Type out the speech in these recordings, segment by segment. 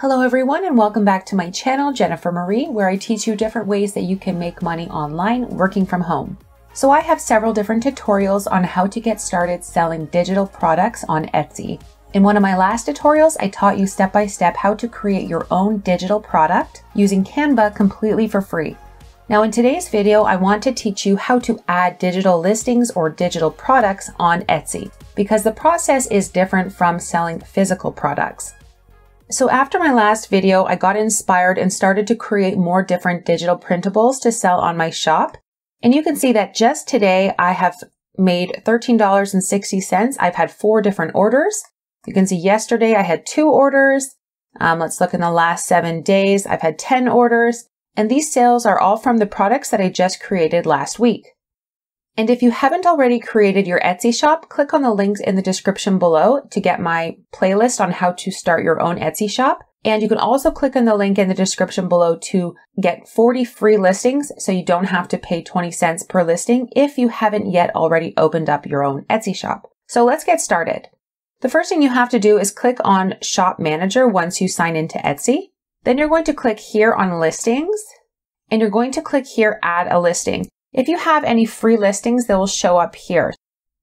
Hello everyone and welcome back to my channel, Jennifer Marie, where I teach you different ways that you can make money online working from home. So I have several different tutorials on how to get started selling digital products on Etsy. In one of my last tutorials, I taught you step by step how to create your own digital product using Canva completely for free. Now in today's video, I want to teach you how to add digital listings or digital products on Etsy because the process is different from selling physical products. So after my last video, I got inspired and started to create more different digital printables to sell on my shop. And you can see that just today I have made $13.60. I've had four different orders. You can see yesterday I had two orders. Um, let's look in the last seven days. I've had 10 orders. And these sales are all from the products that I just created last week. And if you haven't already created your Etsy shop, click on the links in the description below to get my playlist on how to start your own Etsy shop. And you can also click on the link in the description below to get 40 free listings so you don't have to pay 20 cents per listing if you haven't yet already opened up your own Etsy shop. So let's get started. The first thing you have to do is click on Shop Manager once you sign into Etsy. Then you're going to click here on listings and you're going to click here add a listing. If you have any free listings, they will show up here.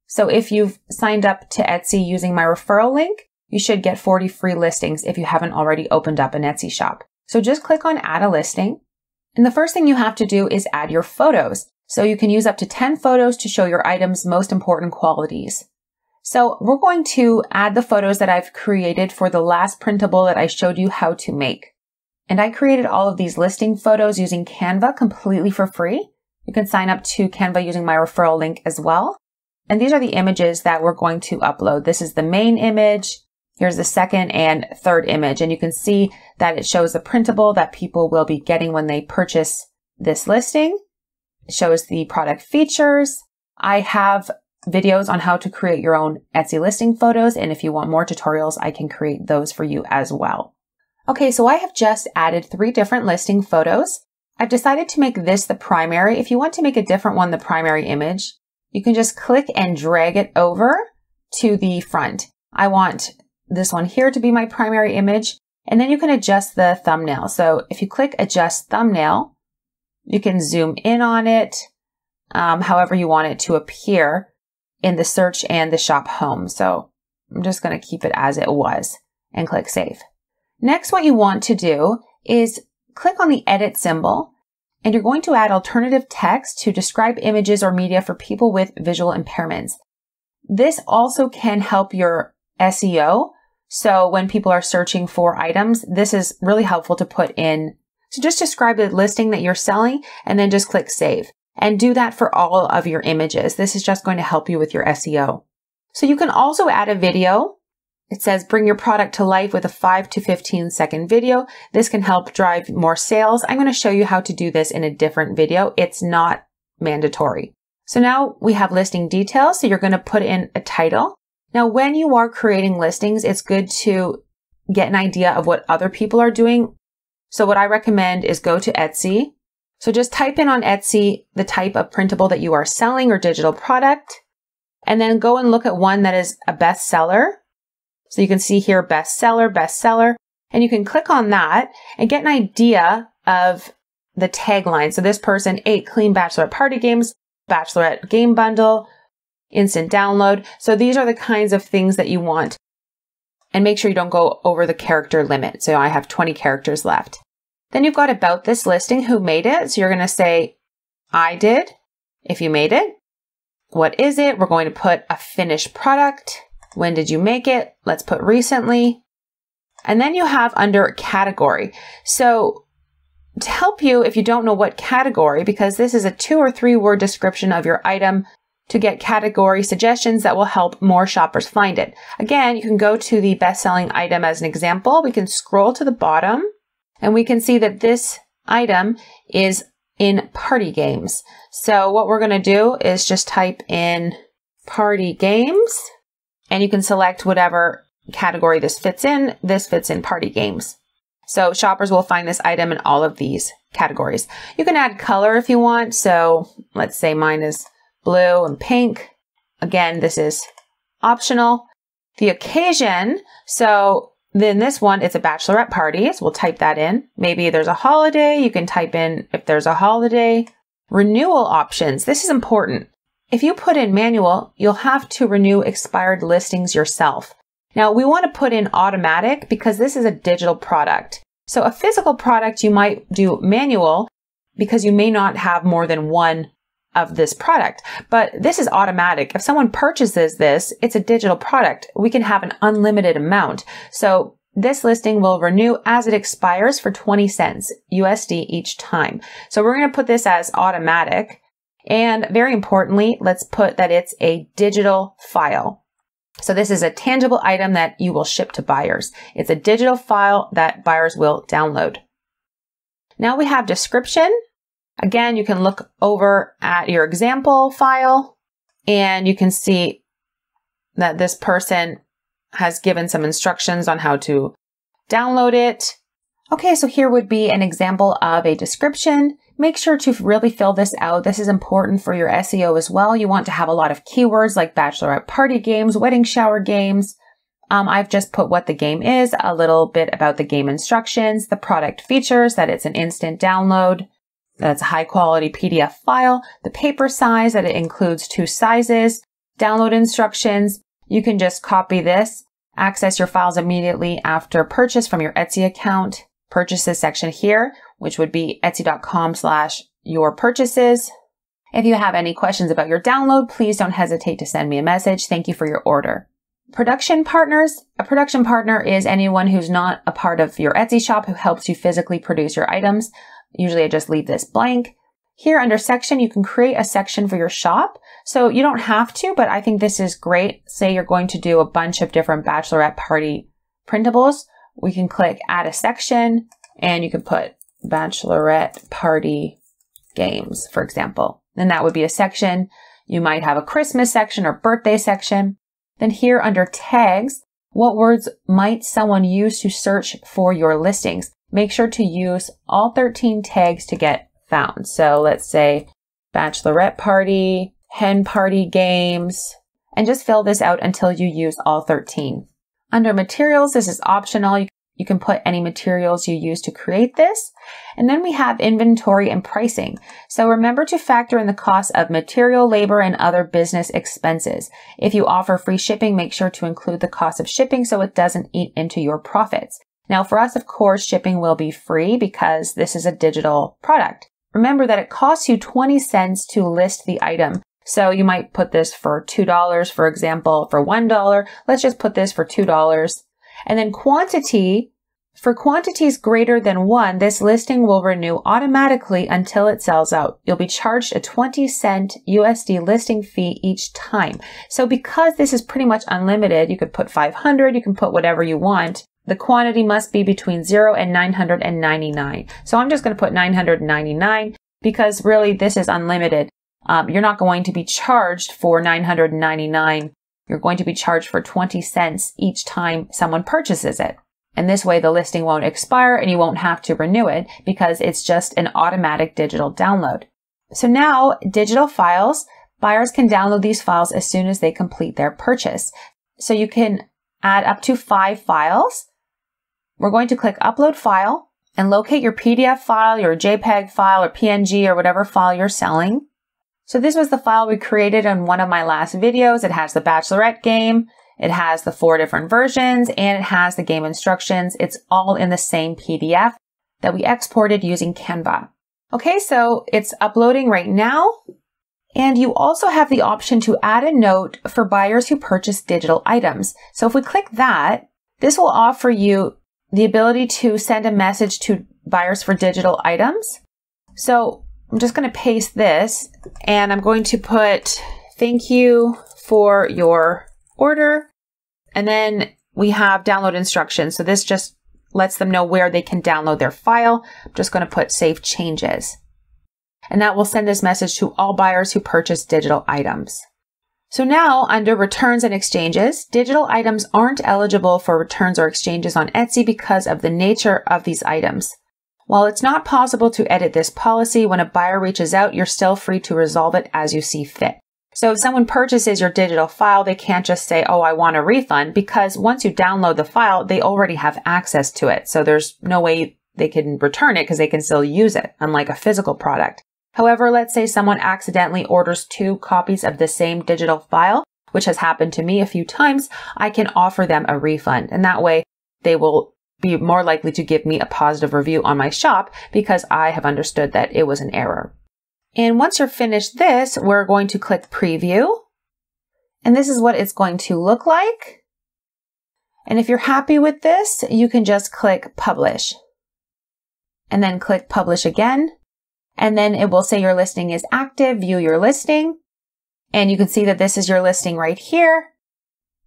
So if you've signed up to Etsy using my referral link, you should get 40 free listings if you haven't already opened up an Etsy shop. So just click on add a listing. And the first thing you have to do is add your photos. So you can use up to 10 photos to show your item's most important qualities. So we're going to add the photos that I've created for the last printable that I showed you how to make. And I created all of these listing photos using Canva completely for free. You can sign up to Canva using my referral link as well. And these are the images that we're going to upload. This is the main image. Here's the second and third image. And you can see that it shows the printable that people will be getting when they purchase this listing. It shows the product features. I have videos on how to create your own Etsy listing photos. And if you want more tutorials, I can create those for you as well. Okay, so I have just added three different listing photos. I've decided to make this the primary. If you want to make a different one the primary image, you can just click and drag it over to the front. I want this one here to be my primary image, and then you can adjust the thumbnail. So if you click adjust thumbnail, you can zoom in on it, um, however you want it to appear in the search and the shop home. So I'm just going to keep it as it was and click save. Next, what you want to do is click on the edit symbol and you're going to add alternative text to describe images or media for people with visual impairments. This also can help your SEO. So when people are searching for items, this is really helpful to put in. So just describe the listing that you're selling and then just click save and do that for all of your images. This is just going to help you with your SEO. So you can also add a video it says bring your product to life with a 5 to 15 second video. This can help drive more sales. I'm going to show you how to do this in a different video. It's not mandatory. So now we have listing details. So you're going to put in a title. Now, when you are creating listings, it's good to get an idea of what other people are doing. So what I recommend is go to Etsy. So just type in on Etsy the type of printable that you are selling or digital product, and then go and look at one that is a bestseller so you can see here bestseller, bestseller, and you can click on that and get an idea of the tagline. So this person ate clean bachelorette party games, bachelorette game bundle, instant download. So these are the kinds of things that you want. And make sure you don't go over the character limit. So I have 20 characters left. Then you've got about this listing, who made it. So you're going to say, I did, if you made it. What is it? We're going to put a finished product. When did you make it? Let's put recently. And then you have under category. So to help you, if you don't know what category, because this is a two or three word description of your item to get category suggestions that will help more shoppers find it. Again, you can go to the best selling item as an example. We can scroll to the bottom and we can see that this item is in party games. So what we're going to do is just type in party games and you can select whatever category this fits in. This fits in party games. So shoppers will find this item in all of these categories. You can add color if you want. So let's say mine is blue and pink. Again, this is optional. The occasion. So Then this one, it's a bachelorette party. So we'll type that in. Maybe there's a holiday. You can type in if there's a holiday. Renewal options. This is important. If you put in manual, you'll have to renew expired listings yourself. Now we want to put in automatic because this is a digital product. So a physical product, you might do manual because you may not have more than one of this product. But this is automatic. If someone purchases this, it's a digital product. We can have an unlimited amount. So this listing will renew as it expires for 20 cents USD each time. So we're going to put this as automatic. And very importantly, let's put that it's a digital file. So this is a tangible item that you will ship to buyers. It's a digital file that buyers will download. Now we have description. Again, you can look over at your example file and you can see that this person has given some instructions on how to download it. Okay, so here would be an example of a description. Make sure to really fill this out. This is important for your SEO as well. You want to have a lot of keywords like bachelorette party games, wedding shower games. Um, I've just put what the game is, a little bit about the game instructions, the product features, that it's an instant download, that it's a high quality PDF file, the paper size, that it includes two sizes, download instructions. You can just copy this Access your files immediately after purchase from your Etsy account. Purchases section here, which would be etsy.com slash your purchases. If you have any questions about your download, please don't hesitate to send me a message. Thank you for your order. Production partners. A production partner is anyone who's not a part of your Etsy shop who helps you physically produce your items. Usually I just leave this blank. Here under section, you can create a section for your shop. So you don't have to, but I think this is great. Say you're going to do a bunch of different bachelorette party printables. We can click add a section and you can put bachelorette party games, for example. Then that would be a section. You might have a Christmas section or birthday section. Then here under tags, what words might someone use to search for your listings? Make sure to use all 13 tags to get found. So let's say bachelorette party, hen party games, and just fill this out until you use all 13. Under materials, this is optional. You can put any materials you use to create this. And then we have inventory and pricing. So remember to factor in the cost of material, labor, and other business expenses. If you offer free shipping, make sure to include the cost of shipping so it doesn't eat into your profits. Now for us, of course, shipping will be free because this is a digital product. Remember that it costs you 20 cents to list the item. So you might put this for $2, for example, for $1. Let's just put this for $2. And then quantity, for quantities greater than one, this listing will renew automatically until it sells out. You'll be charged a 20 cent USD listing fee each time. So because this is pretty much unlimited, you could put 500, you can put whatever you want. The quantity must be between 0 and 999. So I'm just going to put 999 because really this is unlimited. Um, you're not going to be charged for 999. You're going to be charged for 20 cents each time someone purchases it. And this way the listing won't expire and you won't have to renew it because it's just an automatic digital download. So now digital files, buyers can download these files as soon as they complete their purchase. So you can add up to five files we're going to click upload file and locate your PDF file, your JPEG file, or PNG, or whatever file you're selling. So this was the file we created in one of my last videos. It has the Bachelorette game, it has the four different versions, and it has the game instructions. It's all in the same PDF that we exported using Canva. Okay, so it's uploading right now. And you also have the option to add a note for buyers who purchase digital items. So if we click that, this will offer you the ability to send a message to buyers for digital items. So I'm just going to paste this and I'm going to put thank you for your order. And then we have download instructions. So this just lets them know where they can download their file. I'm just going to put save changes. And that will send this message to all buyers who purchase digital items. So now under returns and exchanges, digital items aren't eligible for returns or exchanges on Etsy because of the nature of these items. While it's not possible to edit this policy, when a buyer reaches out, you're still free to resolve it as you see fit. So if someone purchases your digital file, they can't just say, oh, I want a refund because once you download the file, they already have access to it. So there's no way they can return it because they can still use it, unlike a physical product. However, let's say someone accidentally orders two copies of the same digital file, which has happened to me a few times, I can offer them a refund. And that way they will be more likely to give me a positive review on my shop because I have understood that it was an error. And once you're finished this, we're going to click preview. And this is what it's going to look like. And if you're happy with this, you can just click publish and then click publish again. And then it will say your listing is active, view your listing. And you can see that this is your listing right here.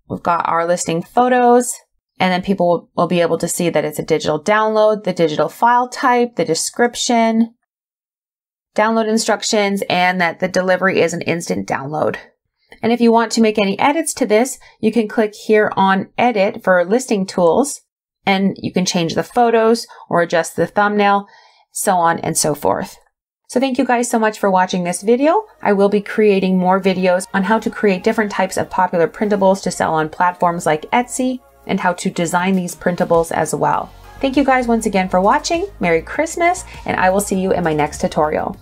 We've got our listing photos and then people will, be able to see that it's a digital download, the digital file type, the description, download instructions, and that the delivery is an instant download. And if you want to make any edits to this, you can click here on edit for listing tools and you can change the photos or adjust the thumbnail, so on and so forth. So thank you guys so much for watching this video. I will be creating more videos on how to create different types of popular printables to sell on platforms like Etsy and how to design these printables as well. Thank you guys once again for watching. Merry Christmas, and I will see you in my next tutorial.